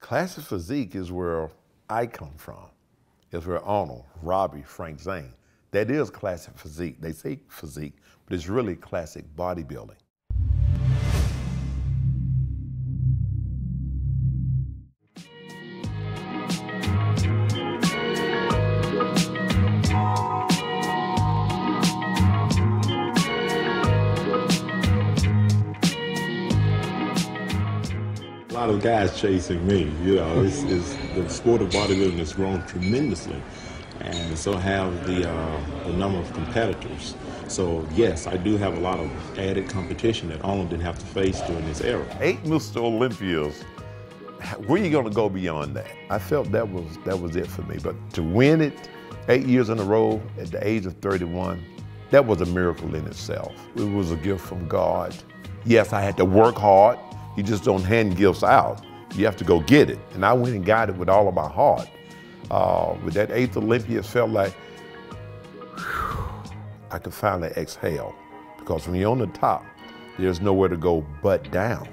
Classic physique is where I come from. It's where Arnold, Robbie, Frank Zane. That is classic physique. They say physique, but it's really classic bodybuilding. Lot of guys chasing me. You know, it's, it's the sport of bodybuilding has grown tremendously, and so have the uh, the number of competitors. So yes, I do have a lot of added competition that Arnold didn't have to face during this era. Eight Mr. Olympias. Where you going to go beyond that? I felt that was that was it for me. But to win it eight years in a row at the age of 31, that was a miracle in itself. It was a gift from God. Yes, I had to work hard. You just don't hand gifts out. You have to go get it. And I went and got it with all of my heart. Uh, with that eighth Olympia, it felt like whew, I could finally exhale. Because when you're on the top, there's nowhere to go but down.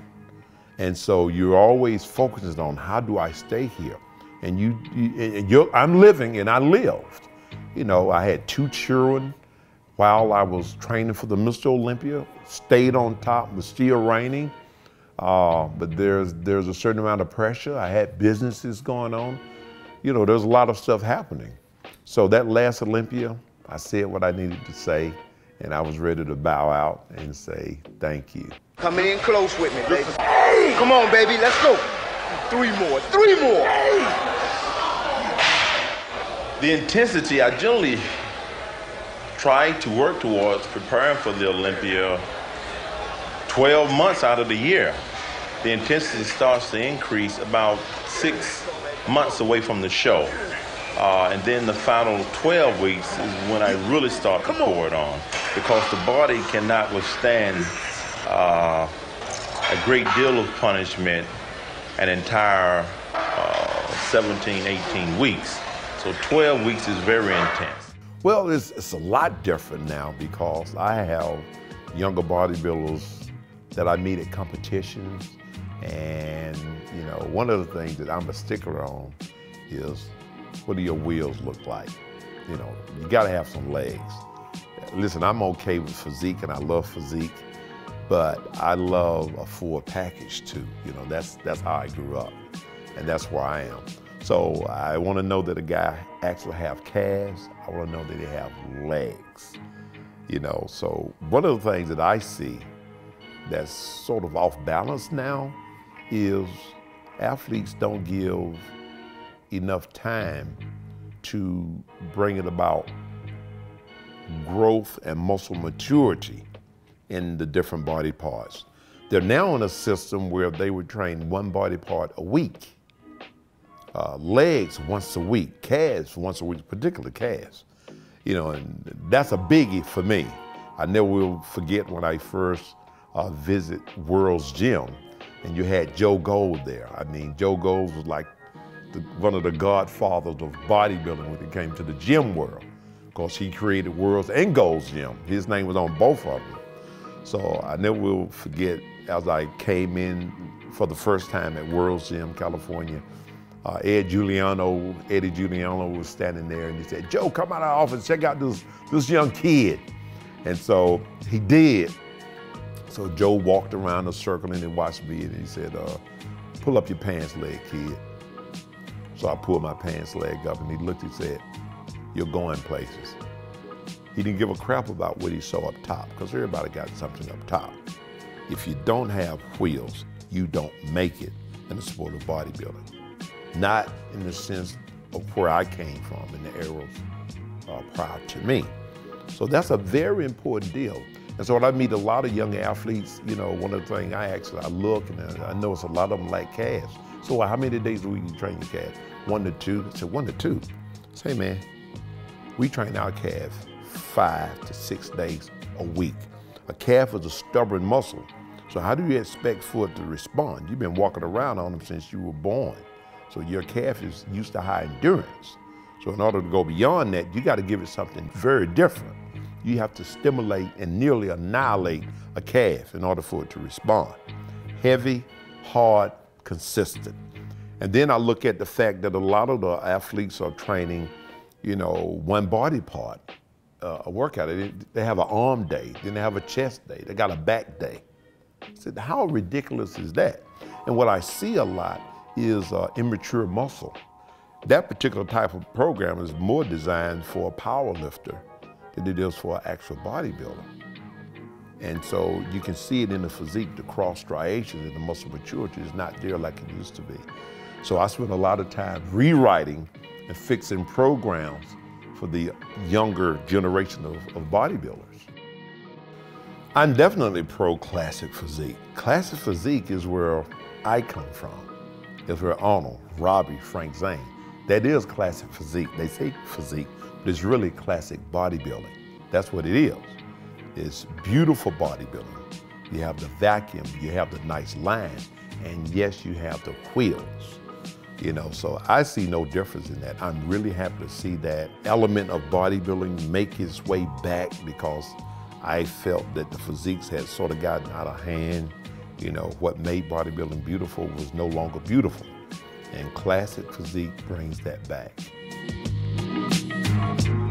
And so you're always focusing on how do I stay here? And you, you I'm living and I lived. You know, I had two children while I was training for the Mr. Olympia, stayed on top, was still reigning. Uh, but there's there's a certain amount of pressure. I had businesses going on. You know, there's a lot of stuff happening. So that last Olympia, I said what I needed to say, and I was ready to bow out and say thank you. Coming in close with me, baby. Hey. Come on, baby, let's go. Three more, three more. Hey. The intensity I generally try to work towards preparing for the Olympia 12 months out of the year. The intensity starts to increase about six months away from the show. Uh, and then the final 12 weeks is when I really start to pour it on because the body cannot withstand uh, a great deal of punishment an entire uh, 17, 18 weeks. So 12 weeks is very intense. Well, it's, it's a lot different now because I have younger bodybuilders that I meet at competitions. And, you know, one of the things that I'm a sticker on is what do your wheels look like? You know, you gotta have some legs. Listen, I'm okay with physique and I love physique, but I love a full package too. You know, that's that's how I grew up and that's where I am. So I wanna know that a guy actually have calves. I wanna know that he have legs. You know, so one of the things that I see that's sort of off balance now is athletes don't give enough time to bring it about growth and muscle maturity in the different body parts. They're now in a system where they would train one body part a week. Uh, legs once a week, calves once a week, particularly calves. You know, and that's a biggie for me. I never will forget when I first uh, visit World's Gym, and you had Joe Gold there. I mean, Joe Gold was like the, one of the godfathers of bodybuilding when it came to the gym world, because he created World's and Gold's Gym. His name was on both of them. So I never will forget as I came in for the first time at World's Gym, California. Uh, Ed Giuliano, Eddie Giuliano was standing there and he said, Joe, come out of the office, check out this, this young kid. And so he did. So Joe walked around the circle and he watched me and he said, uh, pull up your pants leg, kid. So I pulled my pants leg up and he looked and said, you're going places. He didn't give a crap about what he saw up top because everybody got something up top. If you don't have wheels, you don't make it in the sport of bodybuilding. Not in the sense of where I came from in the eras uh, prior to me. So that's a very important deal. And so when I meet a lot of young athletes, you know, one of the things I actually, I look and I notice a lot of them like calves. So how many days a week you train your calves? One to two? I said, one to two. Say, man, we train our calf five to six days a week. A calf is a stubborn muscle. So how do you expect for it to respond? You've been walking around on them since you were born. So your calf is used to high endurance. So in order to go beyond that, you got to give it something very different you have to stimulate and nearly annihilate a calf in order for it to respond. Heavy, hard, consistent. And then I look at the fact that a lot of the athletes are training, you know, one body part, uh, a workout. They, have an arm day, then they have a chest day, they got a back day. I said, how ridiculous is that? And what I see a lot is uh, immature muscle. That particular type of program is more designed for a power lifter it is for an actual bodybuilder. And so you can see it in the physique, the cross striations and the muscle maturity is not there like it used to be. So I spent a lot of time rewriting and fixing programs for the younger generation of, of bodybuilders. I'm definitely pro classic physique. Classic physique is where I come from. It's where Arnold, Robbie, Frank Zane. That is classic physique. They say physique, but it's really classic bodybuilding. That's what it is. It's beautiful bodybuilding. You have the vacuum, you have the nice line, and yes, you have the quills. You know, so I see no difference in that. I'm really happy to see that element of bodybuilding make its way back because I felt that the physiques had sort of gotten out of hand. You know, what made bodybuilding beautiful was no longer beautiful. And classic physique brings that back. Bye.